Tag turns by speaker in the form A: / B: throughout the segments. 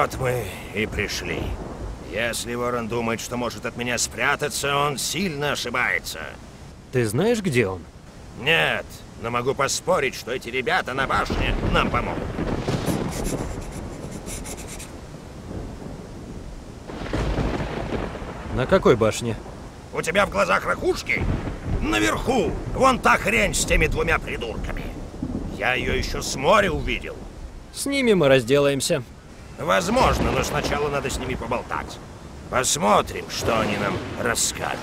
A: Вот мы и пришли. Если Ворон думает, что может от меня спрятаться, он сильно ошибается.
B: Ты знаешь, где он?
A: Нет, но могу поспорить, что эти ребята на башне нам помогут.
B: На какой башне?
A: У тебя в глазах ракушки? Наверху! Вон та хрень с теми двумя придурками. Я ее еще с моря увидел.
B: С ними мы разделаемся.
A: Возможно, но сначала надо с ними поболтать. Посмотрим, что они нам расскажут.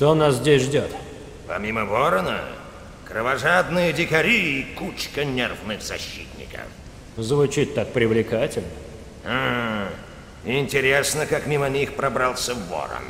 B: Что нас здесь ждет?
A: Помимо ворона, кровожадные дикари и кучка нервных защитников.
B: Звучит так привлекательно.
A: А, интересно, как мимо них пробрался ворон.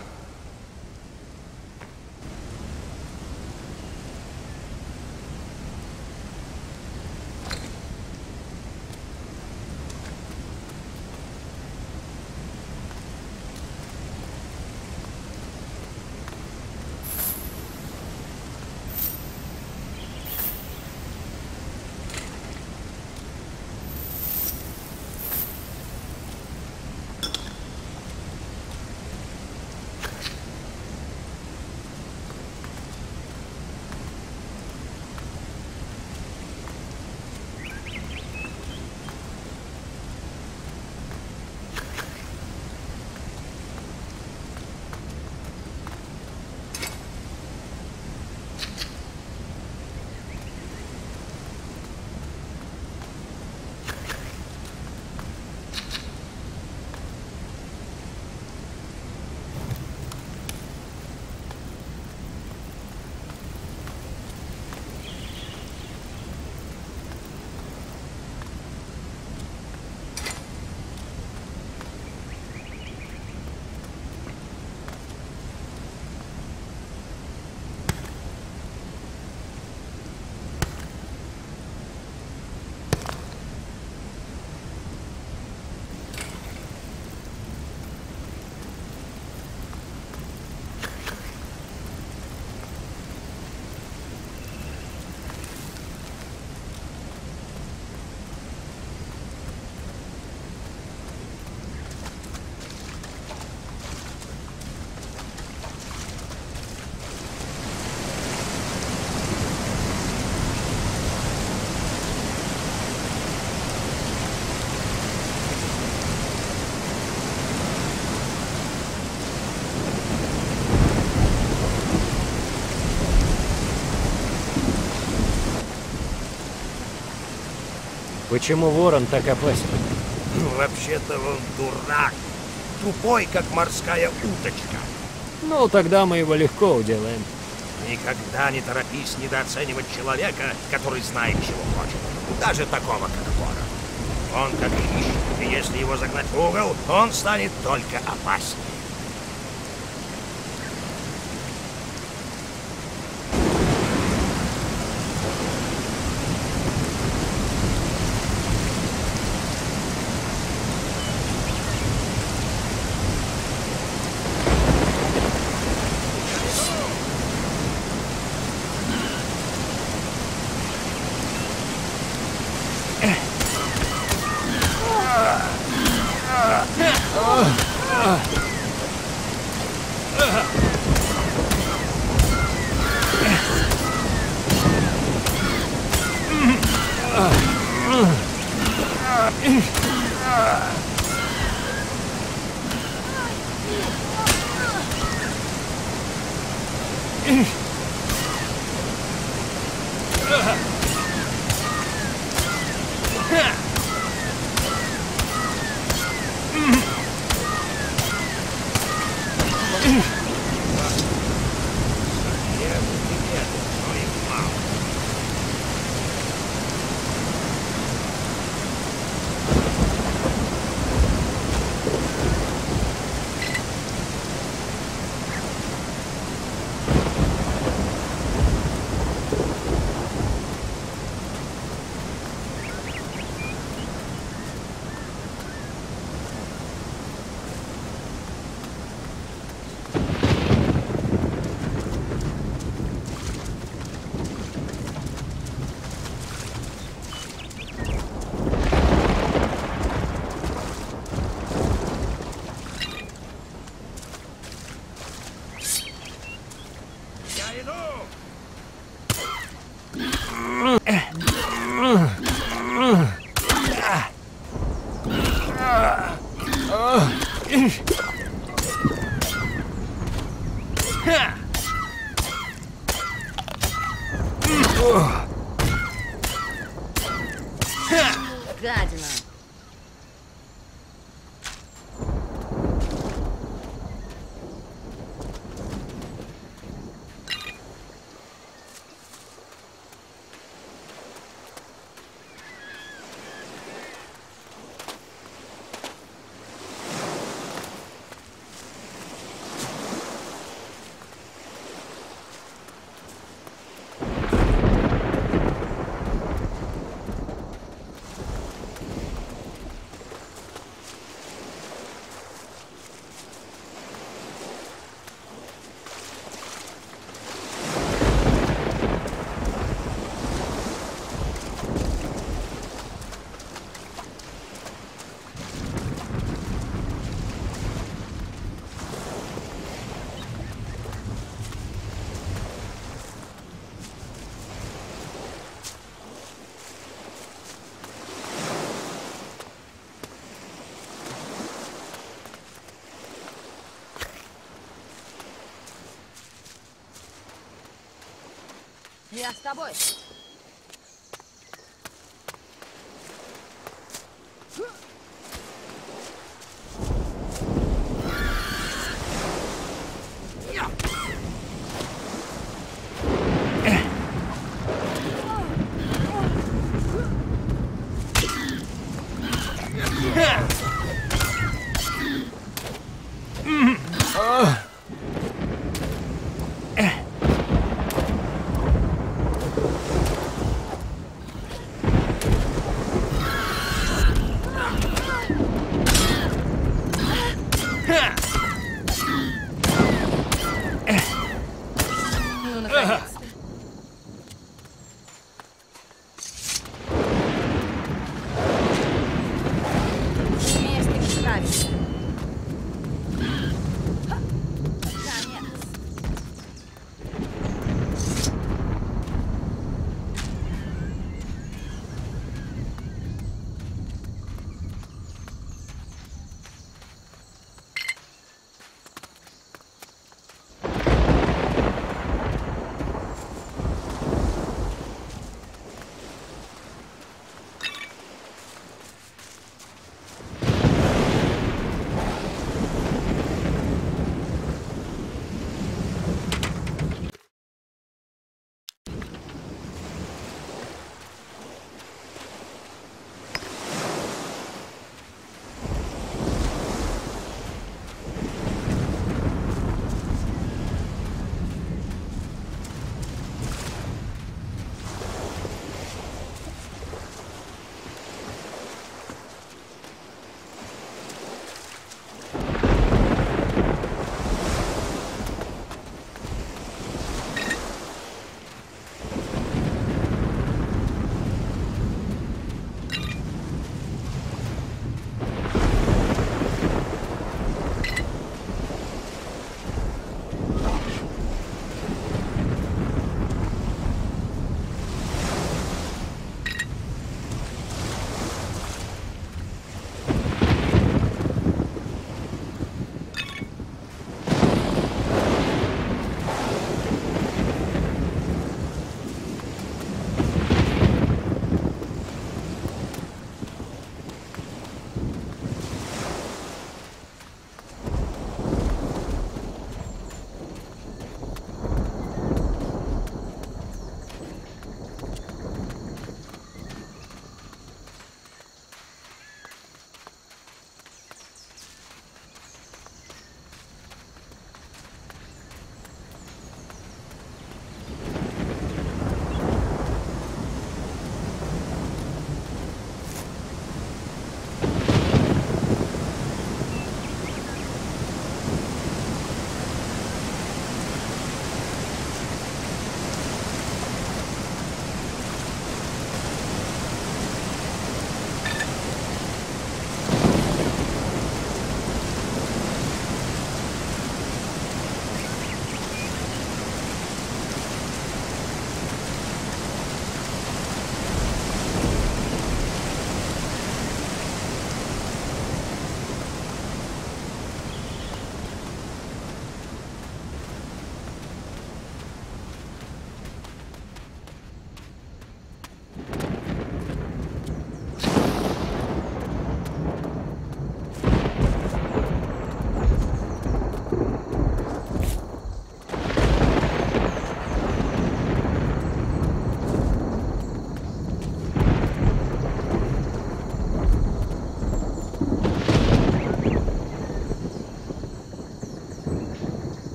B: Почему ворон так опасен?
A: Вообще-то он дурак. Тупой, как морская уточка.
B: Ну, тогда мы его легко уделаем.
A: Никогда не торопись недооценивать человека, который знает, чего хочет. Даже такого, как ворон. Он как ищет, и если его загнать в угол, он станет только опаснее.
C: Гадина. Я с тобой. Ну,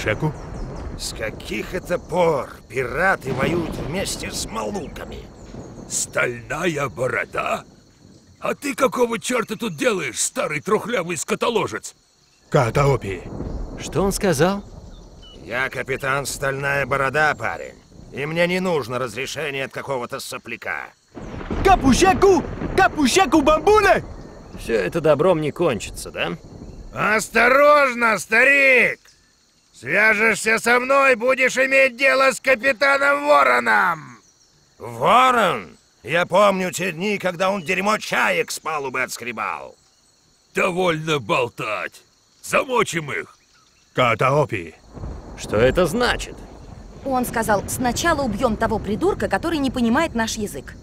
D: Капушеку?
A: С каких это пор пираты воюют вместе с малуками?
D: Стальная борода? А ты какого черта тут делаешь, старый трухлявый скотоложец? Катаопи.
B: Что он сказал?
A: Я капитан Стальная Борода, парень. И мне не нужно разрешение от какого-то сопляка.
E: Капушеку! Капушеку бамбуне!
B: Все это добром не кончится, да?
A: Осторожно, старик! Свяжешься со мной, будешь иметь дело с капитаном Вороном! Ворон? Я помню те дни, когда он дерьмо чаек с палубы отскребал.
D: Довольно болтать. Замочим их.
E: Катаопи.
B: Что это значит?
C: Он сказал, сначала убьем того придурка, который не понимает наш язык.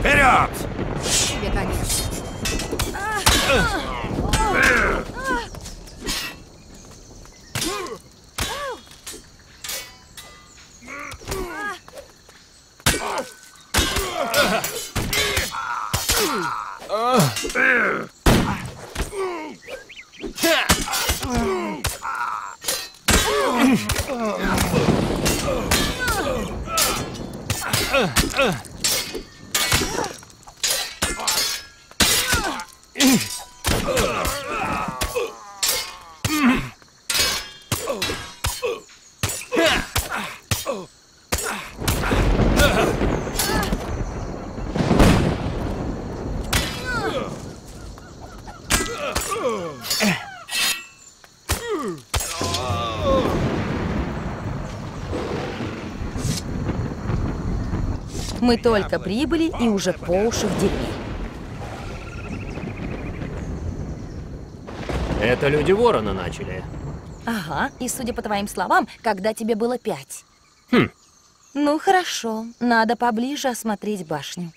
A: Вперед!
C: Тебе конец. Ugh. Мы только прибыли и уже по уши в дерьме.
B: Это люди ворона начали.
C: Ага, и судя по твоим словам, когда тебе было пять.
B: Хм.
C: Ну хорошо, надо поближе осмотреть башню.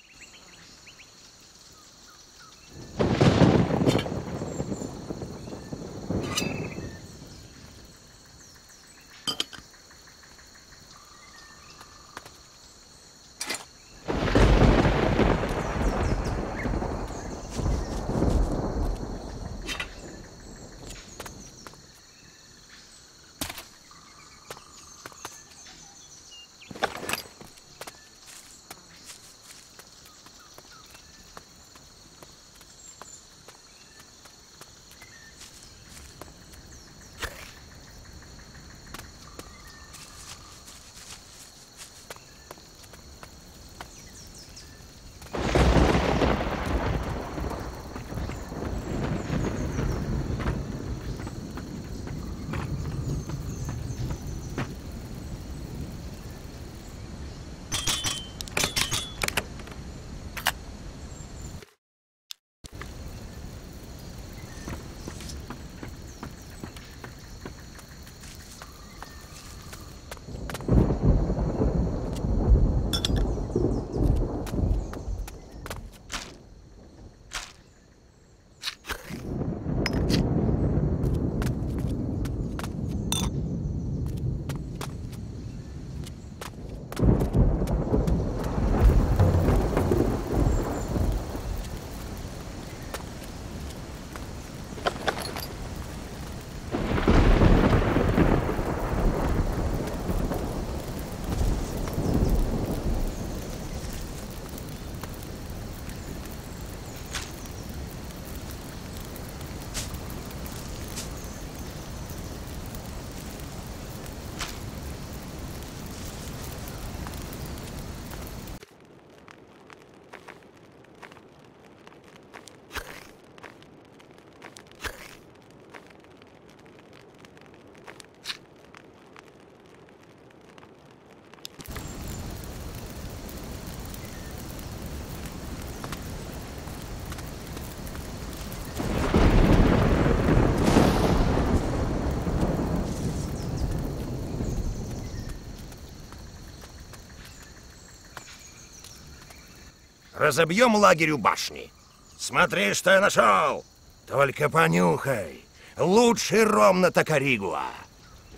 A: Разобьем лагерь у башни. Смотри, что я нашел. Только понюхай. Лучший ром на Токаригуа.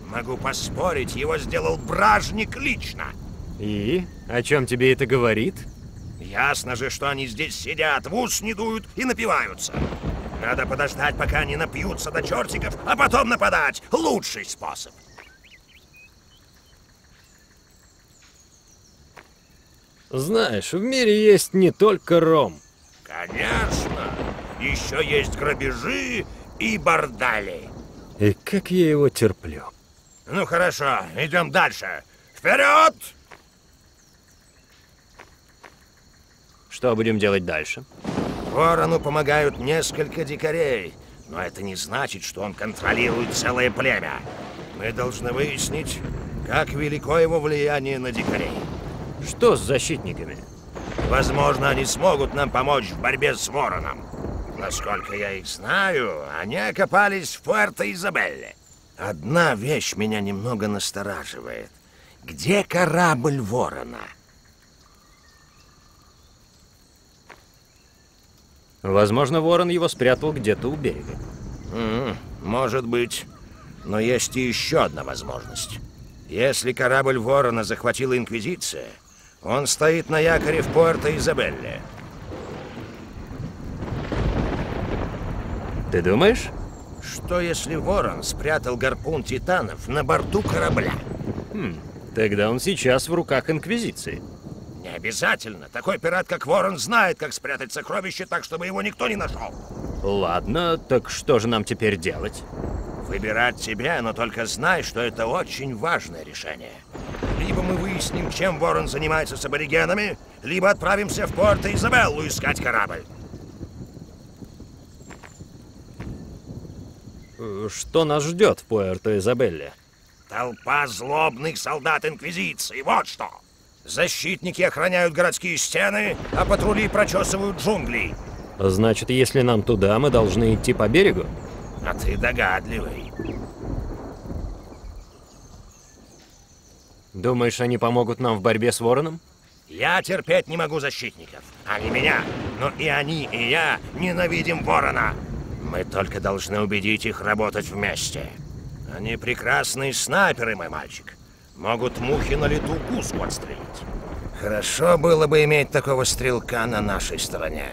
A: Могу поспорить, его сделал бражник лично.
B: И? О чем тебе это говорит?
A: Ясно же, что они здесь сидят, в ус не дуют и напиваются. Надо подождать, пока они напьются до чертиков, а потом нападать. Лучший способ.
B: Знаешь, в мире есть не только ром.
A: Конечно. Еще есть грабежи и бордали.
B: И как я его терплю.
A: Ну хорошо, идем дальше. Вперед!
B: Что будем делать дальше?
A: Ворону помогают несколько дикарей, но это не значит, что он контролирует целое племя. Мы должны выяснить, как велико его влияние на дикарей.
B: Что с защитниками?
A: Возможно, они смогут нам помочь в борьбе с вороном. Насколько я их знаю, они окопались в Пуэрто-Изабелле. Одна вещь меня немного настораживает. Где корабль Ворона?
B: Возможно, Ворон его спрятал где-то у берега.
A: Может быть. Но есть и еще одна возможность. Если корабль Ворона захватила Инквизиция, он стоит на якоре в Пуэрто-Изабелле.
B: Ты думаешь?
A: Что если Ворон спрятал гарпун титанов на борту корабля?
B: Хм, тогда он сейчас в руках Инквизиции.
A: Не обязательно. Такой пират, как Ворон, знает, как спрятать сокровище так, чтобы его никто не нашел.
B: Ладно, так что же нам теперь делать?
A: Выбирать тебе, но только знай, что это очень важное решение. Выясним, чем Ворон занимается с аборигенами, либо отправимся в порт Изабеллу искать корабль.
B: Э, Что нас ждет в Пуэрто-Изабелле?
A: Толпа злобных солдат Инквизиции, вот что! Защитники охраняют городские стены, а патрули прочесывают джунгли.
B: Значит, если нам туда, мы должны идти по берегу?
A: А ты догадливый.
B: Думаешь, они помогут нам в борьбе с Вороном?
A: Я терпеть не могу защитников. Они меня. Но и они, и я ненавидим ворона. Мы только должны убедить их работать вместе. Они прекрасные снайперы, мой мальчик. Могут мухи на лету гуску отстрелить. Хорошо было бы иметь такого стрелка на нашей стороне.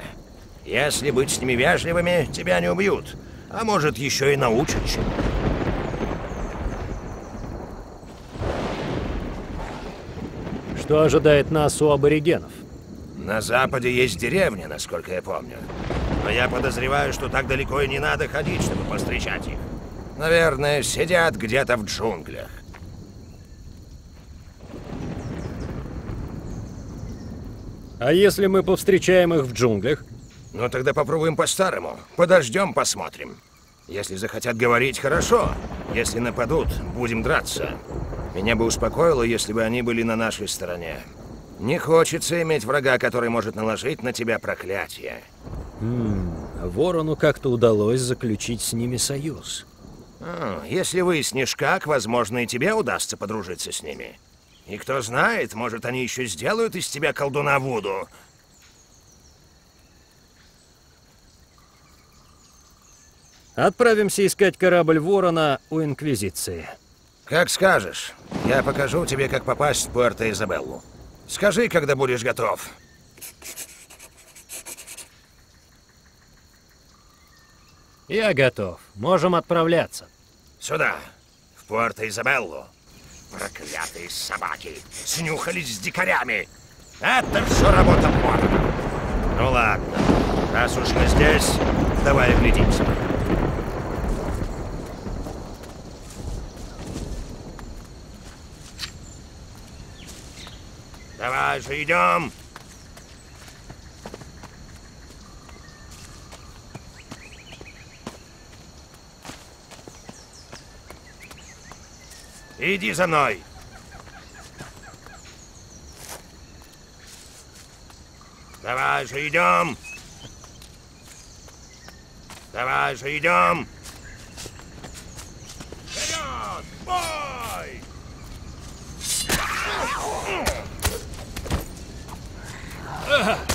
A: Если быть с ними вежливыми, тебя не убьют. А может, еще и научат чему.
B: Что ожидает нас у аборигенов?
A: На западе есть деревня, насколько я помню. Но я подозреваю, что так далеко и не надо ходить, чтобы повстречать их. Наверное, сидят где-то в джунглях.
B: А если мы повстречаем их в джунглях?
A: Ну тогда попробуем по-старому. Подождем, посмотрим. Если захотят говорить, хорошо. Если нападут, будем драться. Меня бы успокоило, если бы они были на нашей стороне. Не хочется иметь врага, который может наложить на тебя проклятие.
B: Ворону как-то удалось заключить с ними союз.
A: А, если выяснишь как, возможно, и тебе удастся подружиться с ними. И кто знает, может, они еще сделают из тебя колдуна Вуду.
B: Отправимся искать корабль Ворона у Инквизиции.
A: Как скажешь. Я покажу тебе, как попасть в Пуэрто-Изабеллу. Скажи, когда будешь готов.
B: Я готов. Можем отправляться.
A: Сюда, в Пуэрто-Изабеллу. Проклятые собаки! Снюхались с дикарями! Это все работа Ворона. Ну ладно, раз уж мы здесь, давай оглядимся. Же идем. Иди за мной. Давай же идем. Давай же идем. Uh -huh.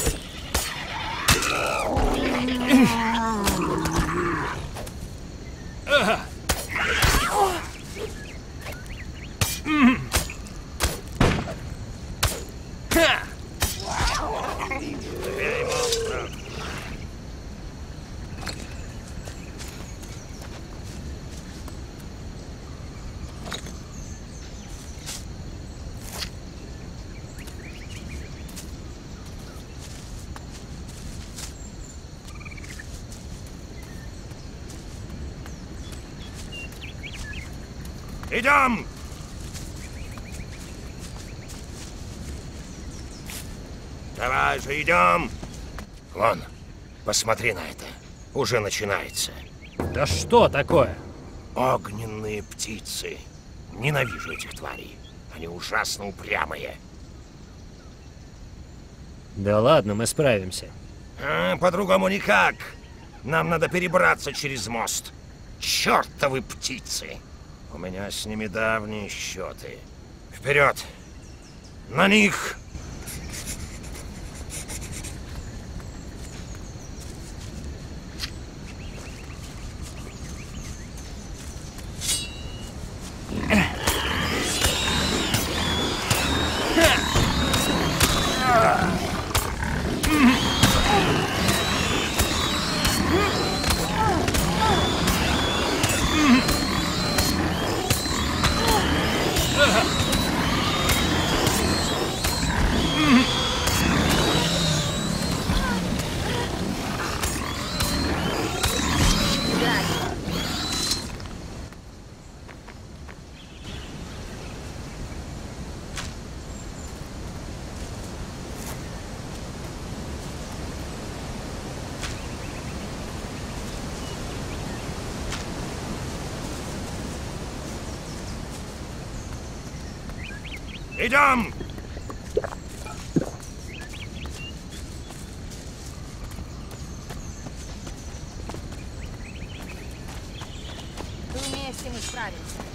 A: Идем! Давай же идем! Вон, посмотри на это. Уже начинается.
B: Да что такое?
A: Огненные птицы. Ненавижу этих тварей. Они ужасно упрямые.
B: Да ладно, мы справимся.
A: А, по-другому никак. Нам надо перебраться через мост. Чертовы птицы. У меня с ними давние счеты. Вперед! На них! Идем!
C: Вместе мы справимся.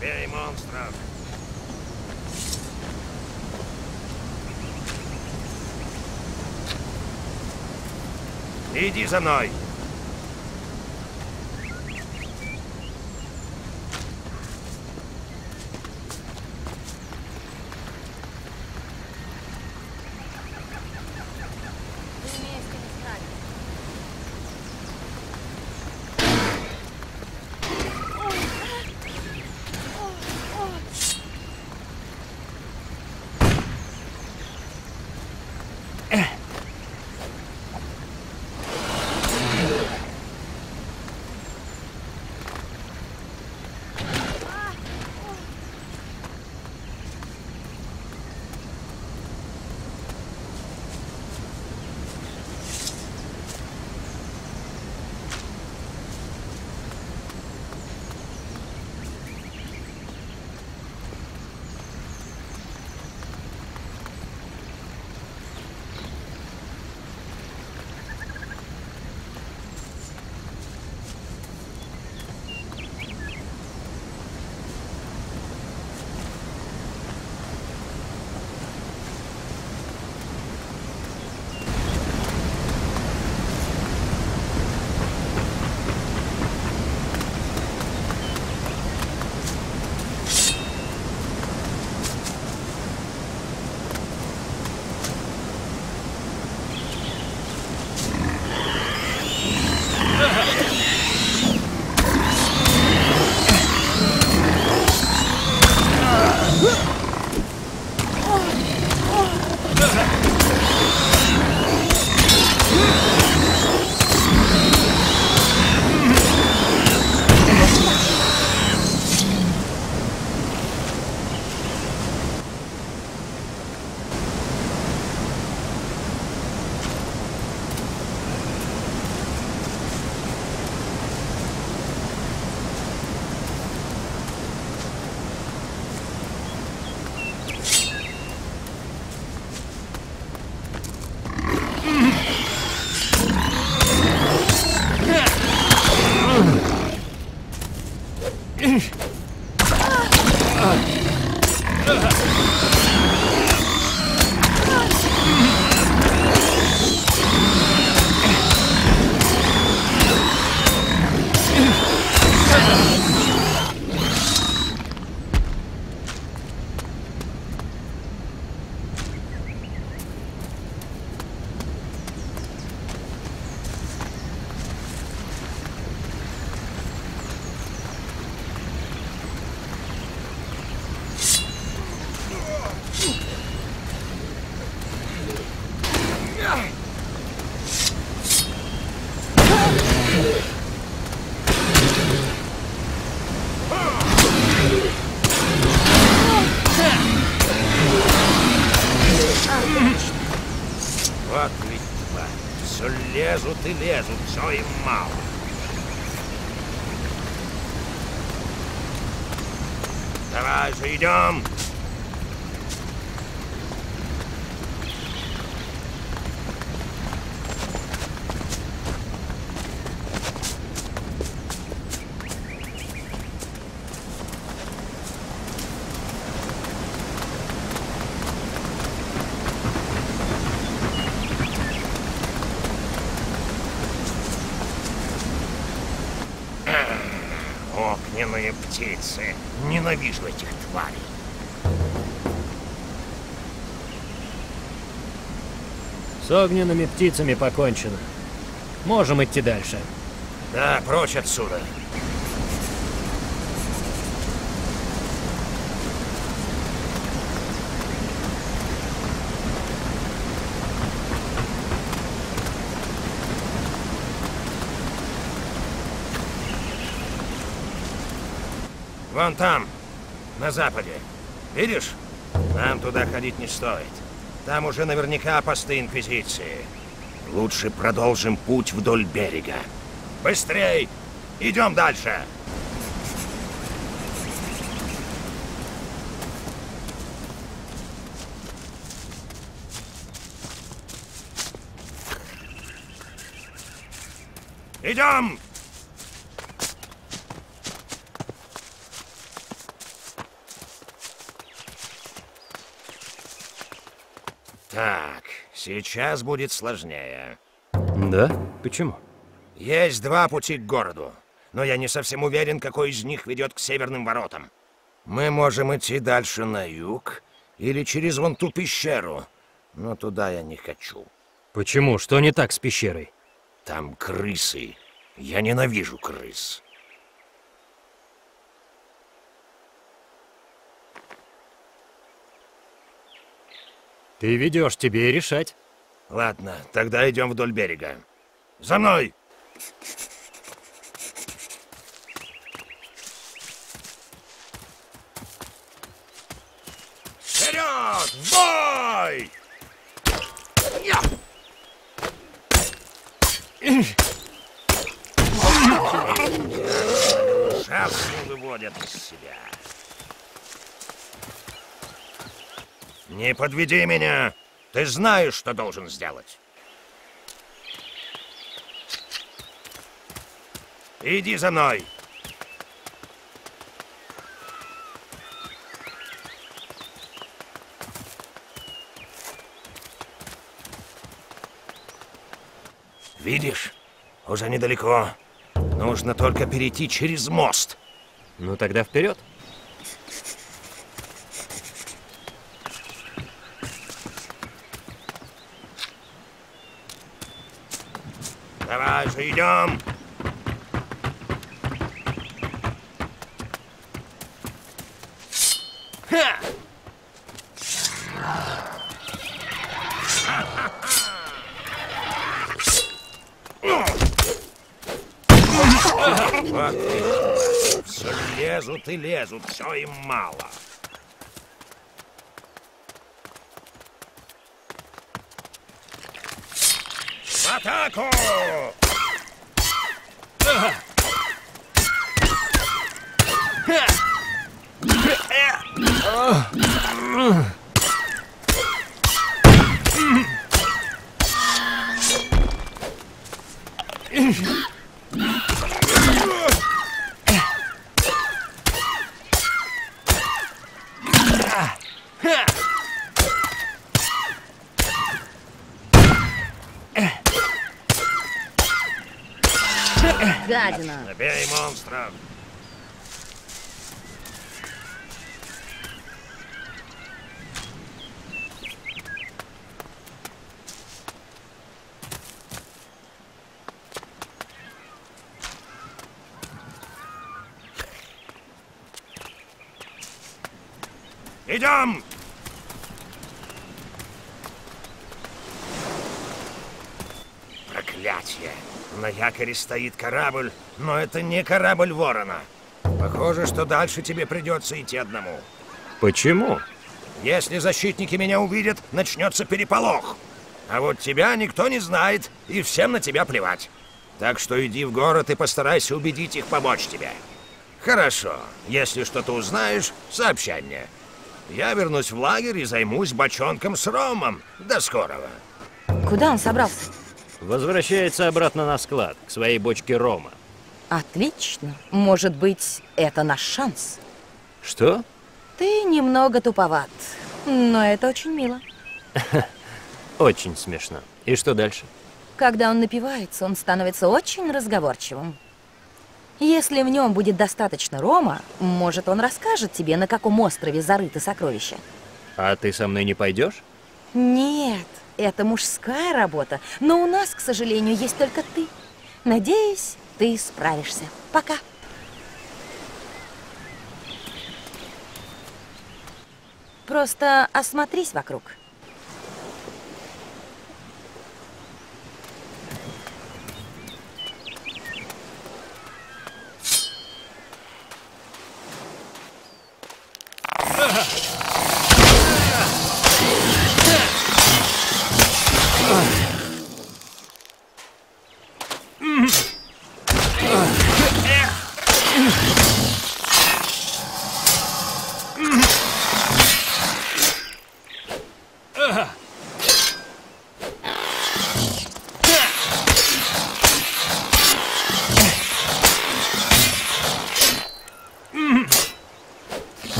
A: Набей монстров! Иди за мной! И лезут, все им мало. Давай же идем. Огненные птицы. Ненавижу этих тварей.
B: С огненными птицами покончено. Можем идти дальше.
A: Да, прочь отсюда. Вон там, на западе. Видишь? Нам туда ходить не стоит. Там уже наверняка посты Инквизиции. Лучше продолжим путь вдоль берега. Быстрей! Идем дальше! Идем! Так, сейчас будет сложнее.
B: Да? Почему?
A: Есть два пути к городу, но я не совсем уверен, какой из них ведет к северным воротам. Мы можем идти дальше на юг или через вон ту пещеру, но туда я не хочу.
B: Почему? Что не так с пещерой?
A: Там крысы. Я ненавижу крыс.
B: Ты ведешь, тебе и решать.
A: Ладно, тогда идем вдоль берега. За мной! Вперед! В бой! Ужасно выводят из себя. Не подведи меня! Ты знаешь, что должен сделать. Иди за мной. Видишь? Уже недалеко. Нужно только перейти через мост.
B: Ну тогда вперед.
A: Же идем. Ха! Вот ты, все лезут и лезут, все им мало. Атаку! Uh-huh. Проклятие! На якоре стоит корабль, но это не корабль Ворона. Похоже, что дальше тебе придется идти одному.
B: Почему?
A: Если защитники меня увидят, начнется переполох. А вот тебя никто не знает, и всем на тебя плевать. Так что иди в город и постарайся убедить их помочь тебе. Хорошо. Если что-то узнаешь, сообщай мне. Я вернусь в лагерь и займусь бочонком с ромом. До скорого.
C: Куда он собрался?
B: Возвращается обратно на склад, к своей бочке рома.
C: Отлично. Может быть, это наш шанс.
B: Что?
C: Ты немного туповат, но это очень мило.
B: Очень смешно. И что дальше?
C: Когда он напивается, он становится очень разговорчивым. Если в нем будет достаточно рома, может, он расскажет тебе, на каком острове зарыты сокровища.
B: А ты со мной не пойдешь?
C: Нет, это мужская работа, но у нас, к сожалению, есть только ты. Надеюсь, ты справишься. Пока. Просто осмотрись вокруг.